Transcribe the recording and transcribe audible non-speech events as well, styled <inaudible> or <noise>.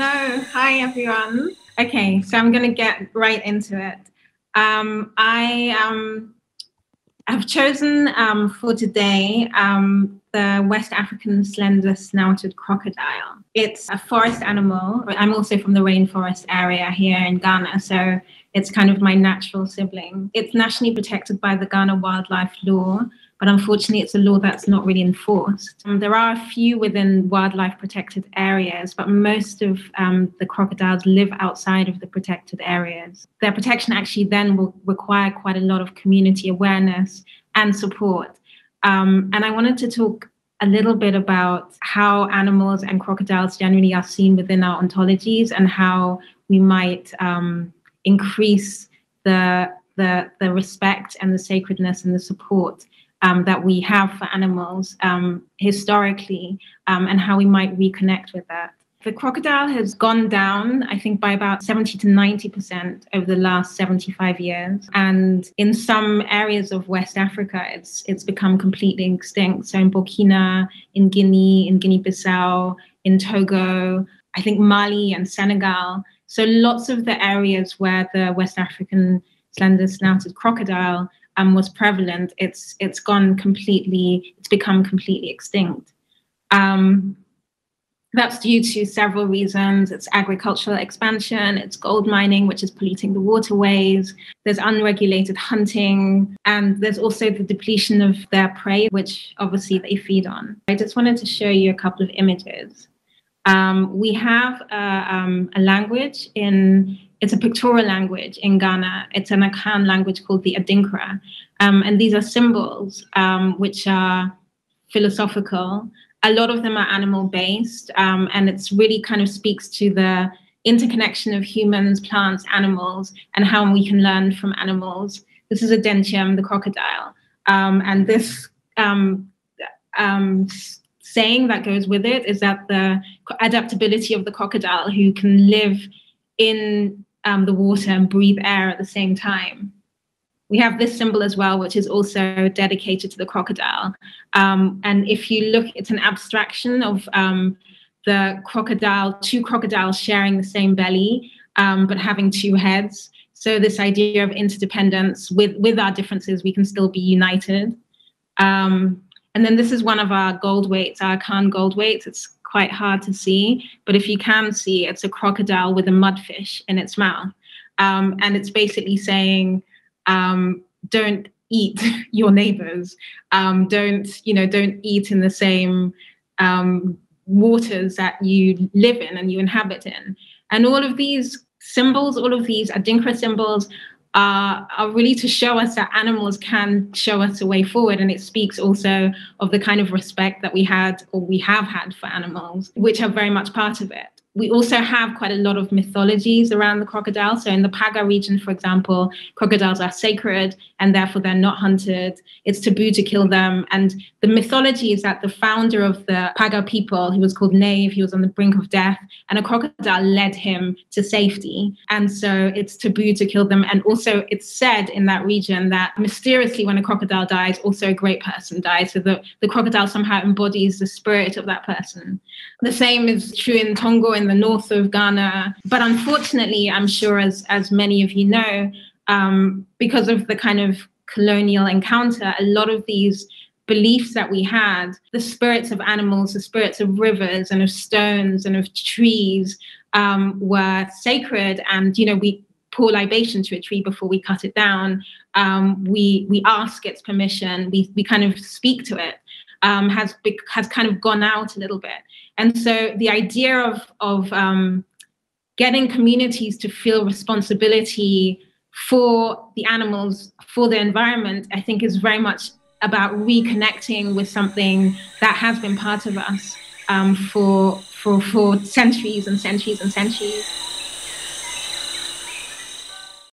Hello, hi everyone. Okay, so I'm going to get right into it. Um, I um, have chosen um, for today um, the West African slender snouted crocodile. It's a forest animal. I'm also from the rainforest area here in Ghana, so it's kind of my natural sibling. It's nationally protected by the Ghana wildlife law, but unfortunately, it's a law that's not really enforced. Um, there are a few within wildlife protected areas, but most of um, the crocodiles live outside of the protected areas. Their protection actually then will require quite a lot of community awareness and support. Um, and I wanted to talk a little bit about how animals and crocodiles generally are seen within our ontologies and how we might um, increase the, the, the respect and the sacredness and the support um, that we have for animals um, historically um, and how we might reconnect with that. The crocodile has gone down, I think, by about 70 to 90% over the last 75 years. And in some areas of West Africa, it's, it's become completely extinct. So in Burkina, in Guinea, in Guinea Bissau, in Togo, I think Mali and Senegal. So lots of the areas where the West African slender snouted crocodile um, was prevalent, it's it's gone completely, it's become completely extinct. Um, that's due to several reasons. It's agricultural expansion, it's gold mining, which is polluting the waterways, there's unregulated hunting, and there's also the depletion of their prey, which obviously they feed on. I just wanted to show you a couple of images. Um, we have a, um, a language in it's a pictorial language in Ghana. It's an Akan language called the Adinkra. Um, and these are symbols um, which are philosophical. A lot of them are animal based. Um, and it's really kind of speaks to the interconnection of humans, plants, animals, and how we can learn from animals. This is a Denkyem, the crocodile. Um, and this um, um, saying that goes with it is that the adaptability of the crocodile who can live in um, the water and breathe air at the same time. We have this symbol as well, which is also dedicated to the crocodile. Um, and if you look, it's an abstraction of um, the crocodile, two crocodiles sharing the same belly, um, but having two heads. So this idea of interdependence with, with our differences, we can still be united. Um, and then this is one of our gold weights, our Akan gold weights. It's quite hard to see, but if you can see, it's a crocodile with a mudfish in its mouth. Um, and it's basically saying, um, don't eat <laughs> your neighbors. Um, don't, you know, don't eat in the same um, waters that you live in and you inhabit in. And all of these symbols, all of these Adinkra symbols uh, are really to show us that animals can show us a way forward. And it speaks also of the kind of respect that we had or we have had for animals, which are very much part of it we also have quite a lot of mythologies around the crocodile. So in the Paga region, for example, crocodiles are sacred and therefore they're not hunted. It's taboo to kill them. And the mythology is that the founder of the Paga people, he was called Knave, he was on the brink of death, and a crocodile led him to safety. And so it's taboo to kill them. And also it's said in that region that mysteriously when a crocodile dies, also a great person dies. So the, the crocodile somehow embodies the spirit of that person. The same is true in Tongo in the north of Ghana. But unfortunately, I'm sure, as, as many of you know, um, because of the kind of colonial encounter, a lot of these beliefs that we had, the spirits of animals, the spirits of rivers and of stones and of trees um, were sacred. And, you know, we pour libation to a tree before we cut it down. Um, we, we ask its permission. We, we kind of speak to it. Um, has has kind of gone out a little bit. And so the idea of, of um, getting communities to feel responsibility for the animals, for the environment, I think is very much about reconnecting with something that has been part of us um, for, for, for centuries and centuries and centuries.